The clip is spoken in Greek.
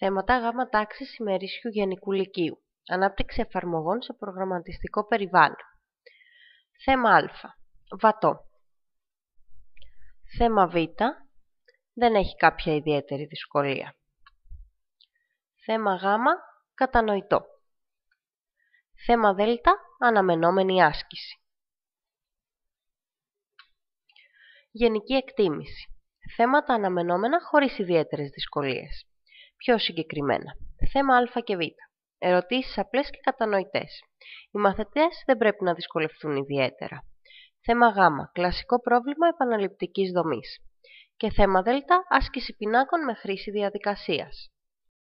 Θέματα γάμα τάξης ημερήσιου γενικού λυκείου. Ανάπτυξη εφαρμογών σε προγραμματιστικό περιβάλλον. Θέμα Α. Βατό. Θέμα Β. Δεν έχει κάποια ιδιαίτερη δυσκολία. Θέμα Γ. Κατανοητό. Θέμα Δ. Αναμενόμενη άσκηση. Γενική εκτίμηση. Θέματα αναμενόμενα χωρίς ιδιαίτερες δυσκολίες. Πιο συγκεκριμένα. Θέμα Α και Β. Ερωτήσεις απλές και κατανοητές. Οι μαθητές δεν πρέπει να δυσκολευτούν ιδιαίτερα. Θέμα Γ. Κλασικό πρόβλημα επαναληπτικής δομής. Και θέμα Δ. Άσκηση πινάκων με χρήση διαδικασίας.